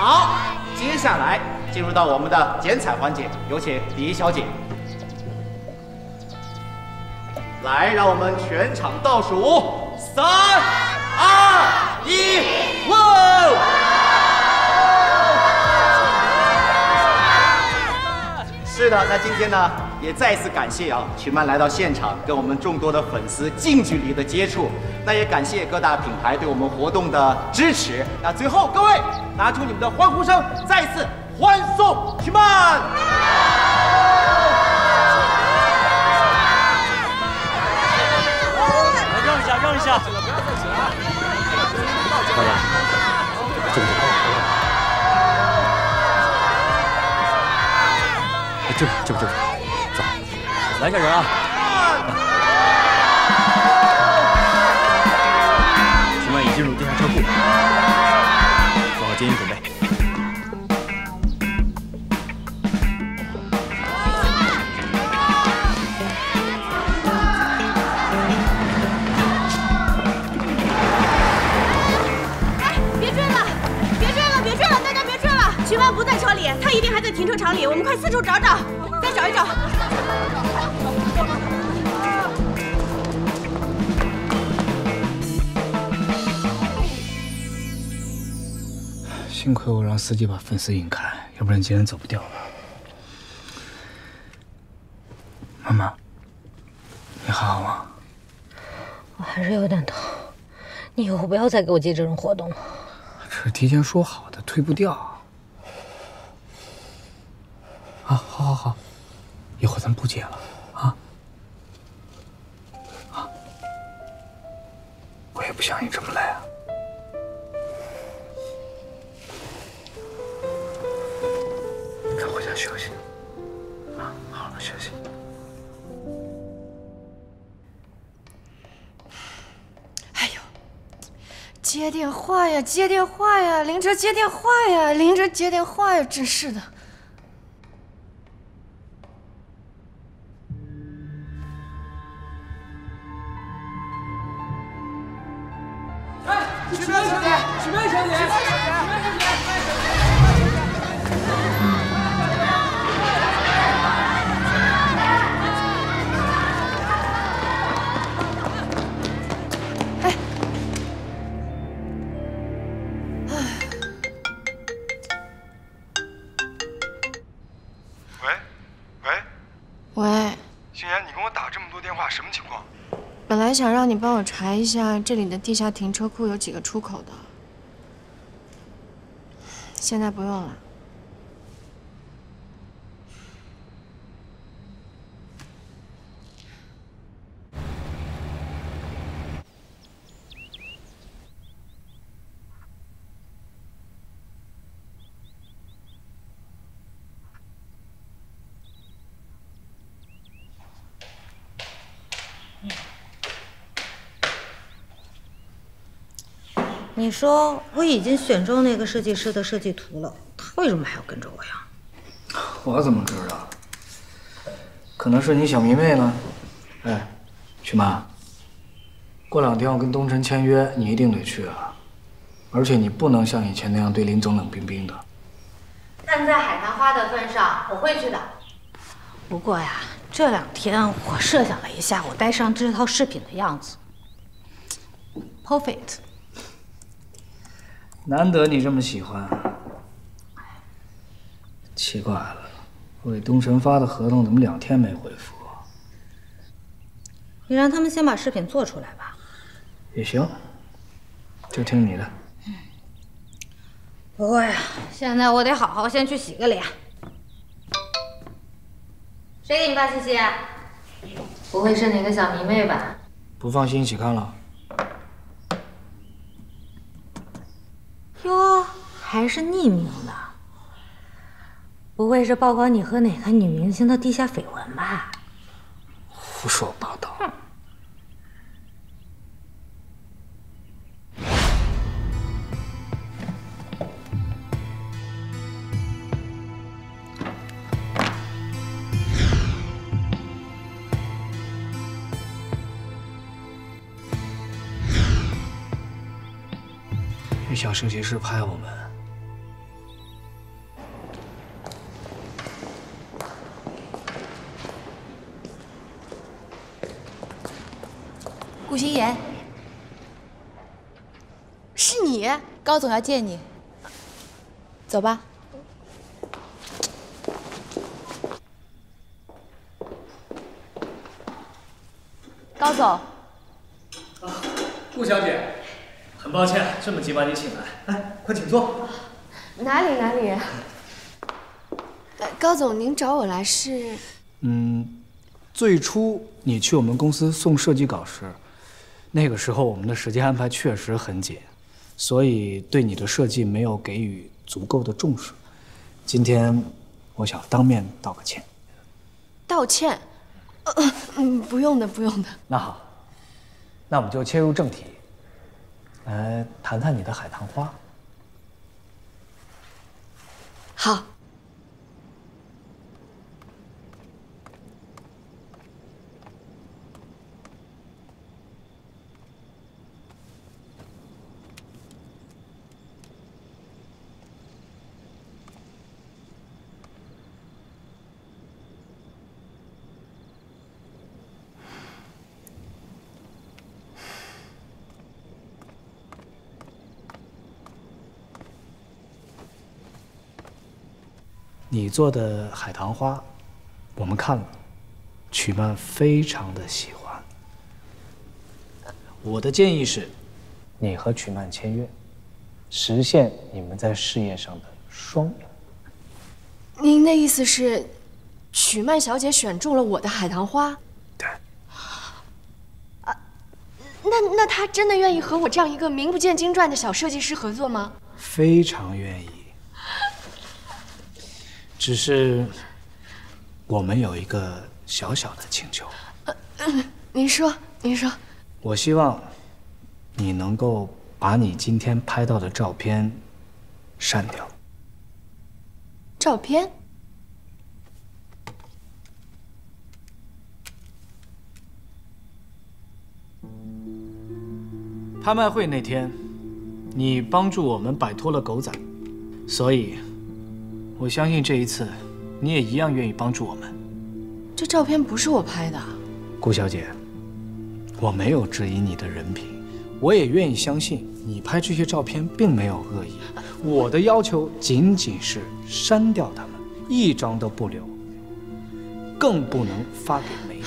好，接下来进入到我们的剪彩环节，有请李小姐。来，让我们全场倒数，三、二、一，哇！是的，那今天呢，也再次感谢啊，曲曼来到现场，跟我们众多的粉丝近距离的接触。那也感谢各大品牌对我们活动的支持。那最后，各位拿出你们的欢呼声，再次欢送曲曼。让一下，让一下。大爷，这个这个这个这个，走，来个人啊！徐曼已进入地下车库，做好接应准备。哎，别追了，别追了，别追了，大家别追了！徐曼不在车里，他一定还在停车场里，我们快四处找找，再找一找。幸亏我让司机把粉丝引开，要不然今天走不掉了。妈妈，你还好吗？我还是有点疼，你以后不要再给我接这种活动了。这是提前说好的，推不掉。啊，好好好，一会儿咱不接了啊。啊，我也不想你这么累休息啊，好好休息。哎呦接电话呀，接电话呀，林哲接电话呀，林哲接电话呀，真是的。想让你帮我查一下这里的地下停车库有几个出口的，现在不用了。你说我已经选中那个设计师的设计图了，他为什么还要跟着我呀？我怎么知道？可能是你小迷妹呢。哎，曲妈，过两天我跟东辰签约，你一定得去啊！而且你不能像以前那样对林总冷冰冰的。看在海棠花的份上，我会去的。不过呀，这两天我设想了一下，我戴上这套饰品的样子，perfect。难得你这么喜欢。啊奇怪了，我给东辰发的合同怎么两天没回复？你让他们先把饰品做出来吧。也行，就听你的。不过呀，现在我得好好先去洗个脸。谁给你发信息？不会是哪个小迷妹吧？不放心，一起看了。还是匿名的。不会是曝光你和哪个女明星的地下绯闻吧？胡说八道！有小设计师拍我们，心妍，是你？高总要见你，走吧。高总，顾小姐，很抱歉这么急把你请来，来，快请坐。哪里哪里？呃，高总，您找我来是？嗯，最初你去我们公司送设计稿时，那个时候我们的时间安排确实很紧，所以对你的设计没有给予足够的重视。今天我想当面道个歉。道歉？呃，嗯，不用的，不用的。那好，那我们就切入正题，来谈谈你的海棠花。好。你做的海棠花，我们看了，曲曼非常的喜欢。我的建议是，你和曲曼签约，实现你们在事业上的双赢。您的意思是，曲曼小姐选中了我的海棠花？对。啊，那那她真的愿意和我这样一个名不见经传的小设计师合作吗？非常愿意。只是，我们有一个小小的请求。嗯，您说，您说。我希望你能够把你今天拍到的照片删掉。照片？拍卖会那天，你帮助我们摆脱了狗仔，所以。我相信这一次，你也一样愿意帮助我们。这照片不是我拍的，顾小姐，我没有质疑你的人品，我也愿意相信你拍这些照片并没有恶意。我的要求仅仅是删掉它们，一张都不留，更不能发给媒体。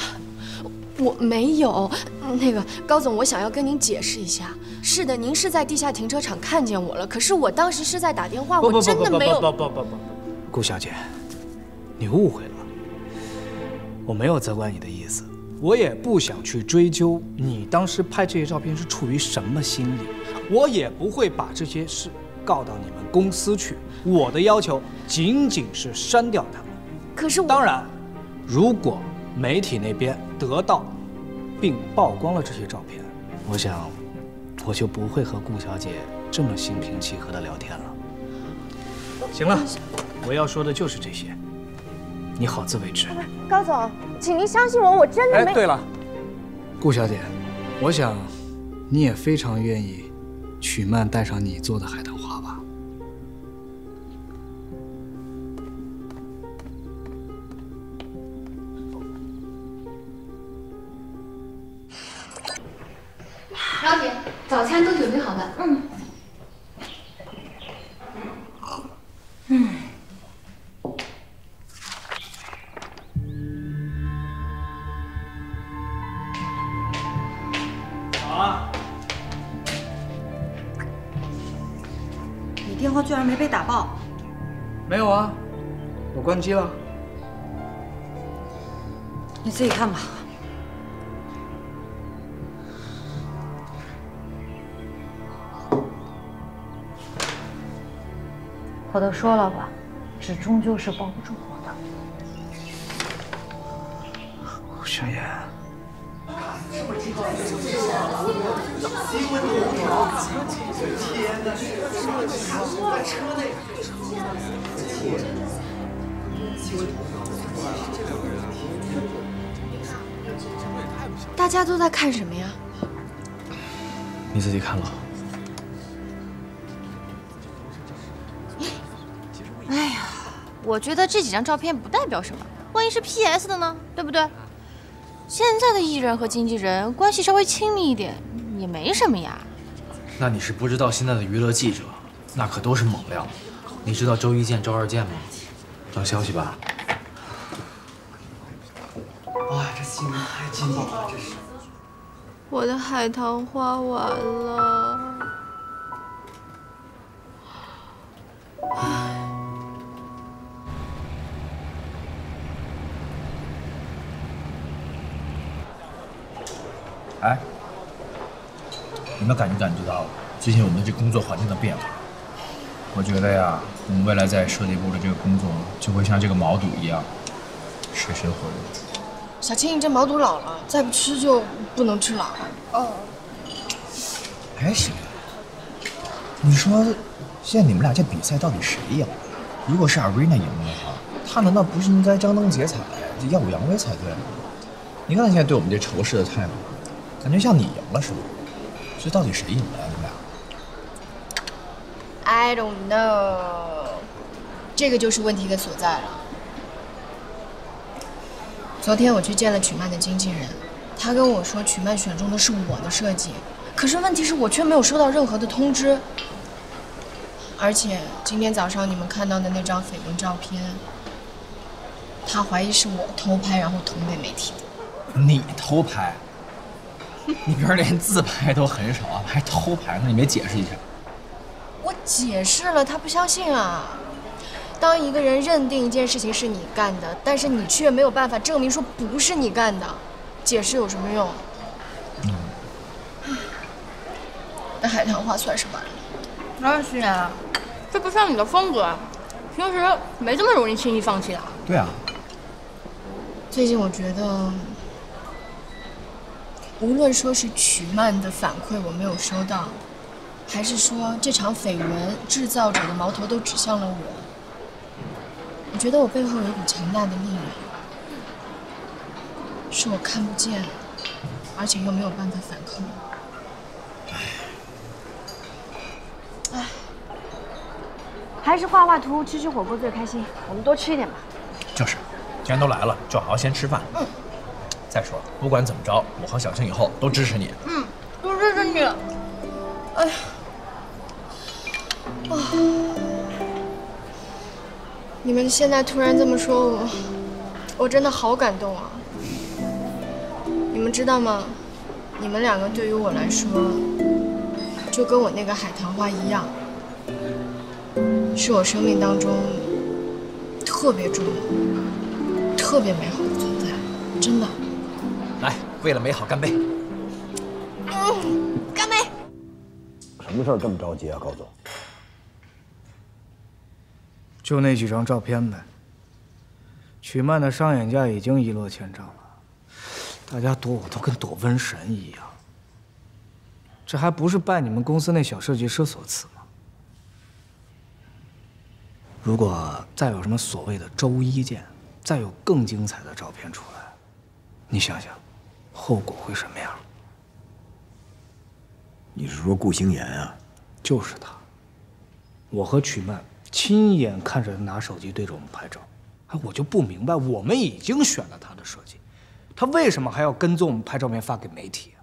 我没有，那个高总，我想要跟您解释一下。是的，您是在地下停车场看见我了，可是我当时是在打电话，我真的没有。不不不不不不。顾小姐，你误会了，我没有责怪你的意思，我也不想去追究你当时拍这些照片是出于什么心理，我也不会把这些事告到你们公司去。我的要求仅仅是删掉它们。可是，当然，如果媒体那边得到并曝光了这些照片，我想我就不会和顾小姐这么心平气和的聊天了。行了。我要说的就是这些，你好自为之。高总，请您相信我，我真的没。哎，对了，顾小姐，我想你也非常愿意曲曼带上你做的海棠花有啊，我关机了。你自己看吧。我都说了吧，纸终究是包不住火的。顾香言。大家都在看什么呀？你自己看了。哎呀，我觉得这几张照片不代表什么，万一是 P S 的呢？对不对？现在的艺人和经纪人关系稍微亲密一点也没什么呀。那你是不知道现在的娱乐记者，那可都是猛料。你知道周一见、周二见吗？等消息吧。哇，这新闻太劲爆了，这是。我的海棠花完了。哎，你们感觉感觉到最近我们这工作环境的变化？我觉得呀，我们未来在设计部的这个工作就会像这个毛肚一样，水深火热。小青，你这毛肚老了，再不吃就不能吃了。哦。哎，行，你说现在你们俩这比赛到底谁赢了？如果是 Arena 赢了的话，他难道不是应该张灯结彩、耀武扬威才对吗？你看他现在对我们这仇视的态度，感觉像你赢了似的。这到底谁赢了？I don't know，这个就是问题的所在了。昨天我去见了曲曼的经纪人，他跟我说曲曼选中的是我的设计，可是问题是我却没有收到任何的通知。而且今天早上你们看到的那张绯闻照片，他怀疑是我偷拍然后捅给媒体的。你偷拍？你别人连自拍都很少啊，还偷拍？那你没解释一下？我解释了，他不相信啊。当一个人认定一件事情是你干的，但是你却没有办法证明说不是你干的，解释有什么用？嗯。那海棠花算是完了。那是啊，这不像你的风格，平时没这么容易轻易放弃的。对啊。最近我觉得，无论说是曲曼的反馈我没有收到，还是说这场绯闻制造者的矛头都指向了我，我觉得我背后有一股强大的力量，是我看不见，而且又没有办法反抗。唉，还是画画图、吃吃火锅最开心。我们多吃一点吧。就是，既然都来了，就好好先吃饭。嗯。再说了，不管怎么着，我和小青以后都支持你。嗯，都支持你。哎呀，啊！你们现在突然这么说我，我真的好感动啊！你们知道吗？你们两个对于我来说，就跟我那个海棠花一样，是我生命当中特别重要、特别美好的存在，真的。来，为了美好干杯！嗯，干杯！什么事儿这么着急啊，高总？就那几张照片呗。曲曼的商演价已经一落千丈了，大家躲我都跟躲瘟神一样。这还不是拜你们公司那小设计师所赐吗？如果再有什么所谓的周一见，再有更精彩的照片出来，你想想，后果会什么样？你是说顾星言啊？就是他。我和曲曼亲眼看着他拿手机对着我们拍照，哎，我就不明白，我们已经选了他的设计，他为什么还要跟踪我们拍照片发给媒体啊？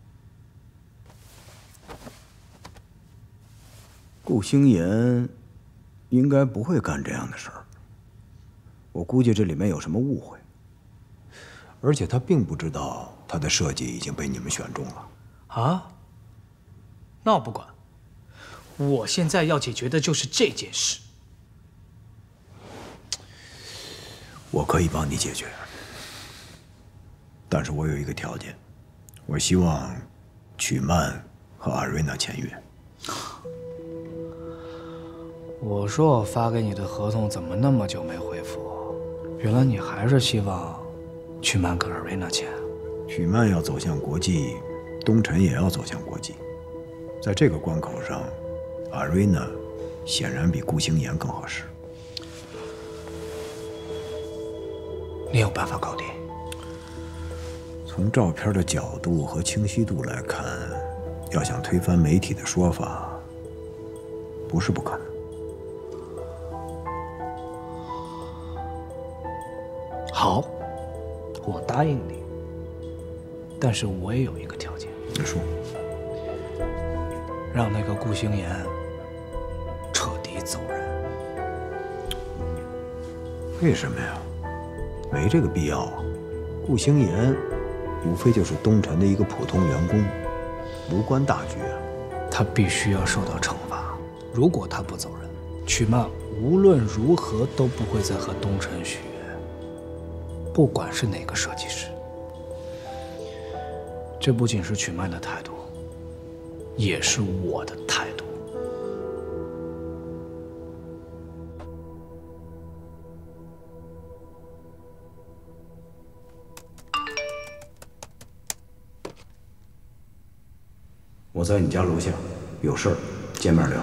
顾星言应该不会干这样的事儿。我估计这里面有什么误会，而且他并不知道他的设计已经被你们选中了。啊？那我不管，我现在要解决的就是这件事。我可以帮你解决，但是我有一个条件，我希望曲曼和阿瑞娜签约。我说我发给你的合同怎么那么久没回复？原来你还是希望曲曼跟阿瑞娜签。曲曼要走向国际，东辰也要走向国际，在这个关口上，阿瑞娜显然比顾星言更合适。你有办法搞定？从照片的角度和清晰度来看，要想推翻媒体的说法，不是不可能。好，我答应你。但是我也有一个条件。你说，让那个顾星言彻底走人。为什么呀？没这个必要啊。顾星言无非就是东辰的一个普通员工，无关大局。他必须要受到惩罚。如果他不走人，曲曼无论如何都不会再和东辰续约，不管是哪个设计师。这不仅是曲曼的态度，也是我的态度。我在你家楼下，有事儿见面聊。